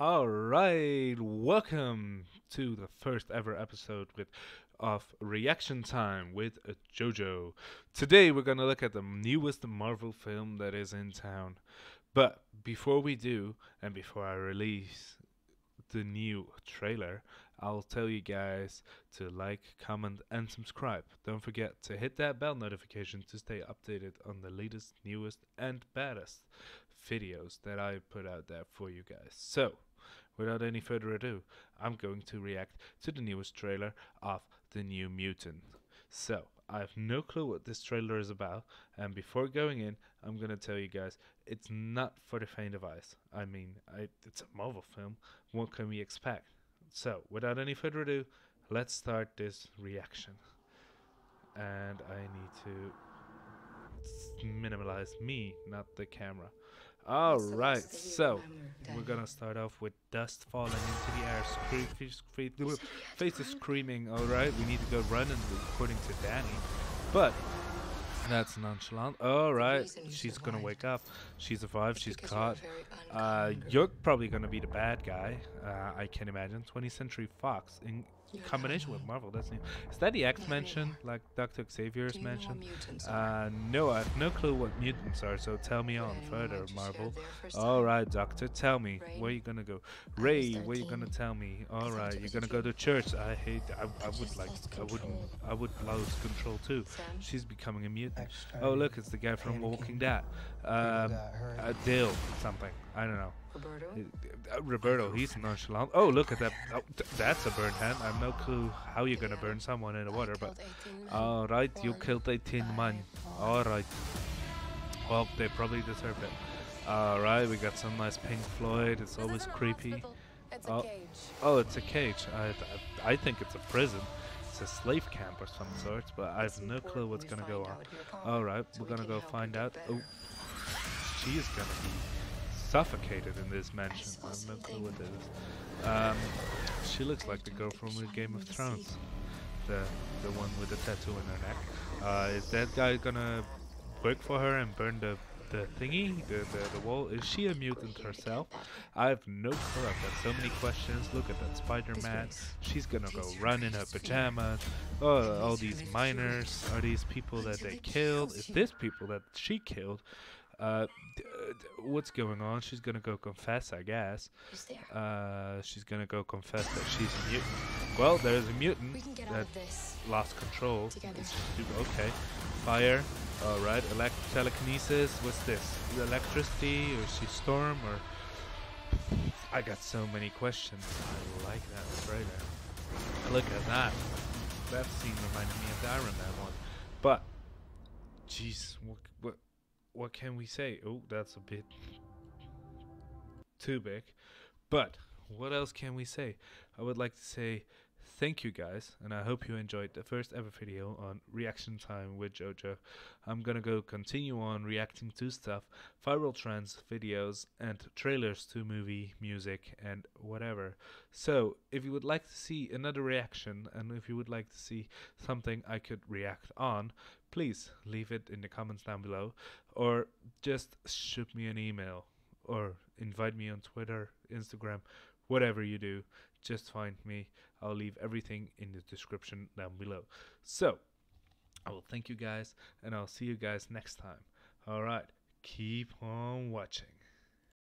All right, welcome to the first ever episode with of Reaction Time with JoJo. Today we're gonna look at the newest Marvel film that is in town. But before we do, and before I release the new trailer, I'll tell you guys to like, comment, and subscribe. Don't forget to hit that bell notification to stay updated on the latest, newest, and baddest videos that I put out there for you guys. So, without any further ado, I'm going to react to the newest trailer of The New Mutant. So, I have no clue what this trailer is about, and before going in, I'm gonna tell you guys it's not for the faint of eyes. I mean, I, it's a Marvel film. What can we expect? So, without any further ado, let's start this reaction. And I need to minimize me, not the camera. All right, so we're gonna start off with dust falling into the air. Face is screaming. All right, we need to go running, according to Danny. But that's nonchalant. All right, she's gonna wake up. She survived. She's caught. Uh, you're probably gonna be the bad guy. Uh, I can imagine. 20th Century Fox in combination with Marvel. That's new. Is that the X mention, like Doctor Xavier's mention? Uh, no, I have no clue what mutants are. So tell me on further, Marvel. All right, Doctor, tell me where you gonna go. Ray, where you gonna tell me? All right, you're gonna go to church. I hate. I, I would like. I wouldn't. I would lose control too. She's becoming a mutant. Oh look, it's the guy from Walking Dead. Um, uh, Dale something. I don't know. Roberto? Uh, Roberto, he's nonchalant. Oh, look at that. Oh, that's a burn hand. I have no clue how you're gonna burn someone in the water, but. Alright, you killed 18 men. Alright. Well, they probably deserved it. Alright, we got some nice Pink Floyd. It's always creepy. Oh, oh, it's a cage. I, I, I think it's a prison. It's a slave camp or some sort, but I have no clue what's gonna go on. Alright, we're gonna go find out. Oh, she is gonna be suffocated in this mansion. I have no clue what it is. Um, she looks like the girl from the Game of Thrones. The the one with the tattoo in her neck. Uh, is that guy gonna work for her and burn the the thingy, the, the, the wall? Is she a mutant herself? I have no clue. I've got so many questions. Look at that Spider-Man. She's gonna go run in her pajamas. Oh, all these miners. Are these people that they killed? Is this people that she killed? Uh, what's going on? She's gonna go confess, I guess. Uh, she's gonna go confess that she's a mutant. Well, there's a mutant we can get that lost control. Okay, fire. All right, elect telekinesis. What's this? Electricity or she storm or? I got so many questions. I like that trailer. Look at that. That scene reminded me of the Iron Man one. But, jeez, what, what what can we say? Oh, that's a bit too big. But what else can we say? I would like to say thank you guys, and I hope you enjoyed the first ever video on reaction time with JoJo. I'm gonna go continue on reacting to stuff, viral trends, videos, and trailers to movie, music, and whatever. So, if you would like to see another reaction, and if you would like to see something I could react on, please leave it in the comments down below, or just shoot me an email, or invite me on Twitter, Instagram, whatever you do just find me. I'll leave everything in the description down below. So, I will thank you guys, and I'll see you guys next time. All right, keep on watching.